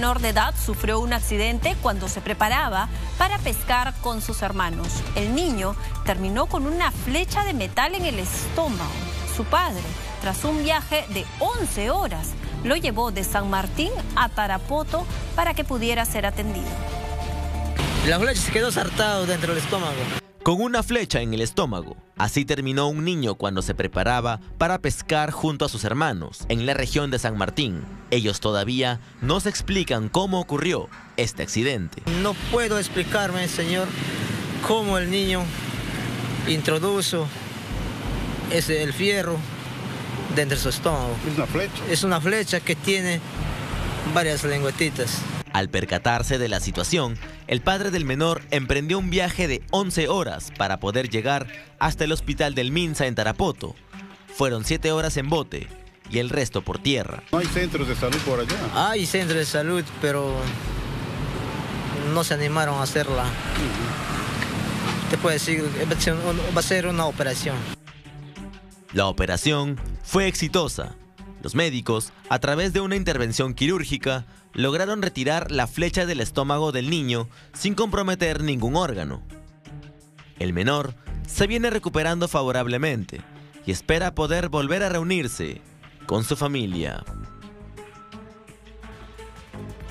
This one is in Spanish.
menor de edad sufrió un accidente cuando se preparaba para pescar con sus hermanos. El niño terminó con una flecha de metal en el estómago. Su padre, tras un viaje de 11 horas, lo llevó de San Martín a Tarapoto para que pudiera ser atendido. La flecha se quedó sartado dentro del estómago. Con una flecha en el estómago. Así terminó un niño cuando se preparaba para pescar junto a sus hermanos en la región de San Martín. Ellos todavía no se explican cómo ocurrió este accidente. No puedo explicarme, señor, cómo el niño introdujo ese, el fierro dentro de su estómago. Es una flecha. Es una flecha que tiene varias lengüetitas. Al percatarse de la situación, el padre del menor emprendió un viaje de 11 horas para poder llegar hasta el hospital del Minsa en Tarapoto. Fueron 7 horas en bote y el resto por tierra. No hay centros de salud por allá. Hay centros de salud, pero no se animaron a hacerla. Te puedo decir, va a ser una operación. La operación fue exitosa. Los médicos, a través de una intervención quirúrgica, lograron retirar la flecha del estómago del niño sin comprometer ningún órgano. El menor se viene recuperando favorablemente y espera poder volver a reunirse con su familia.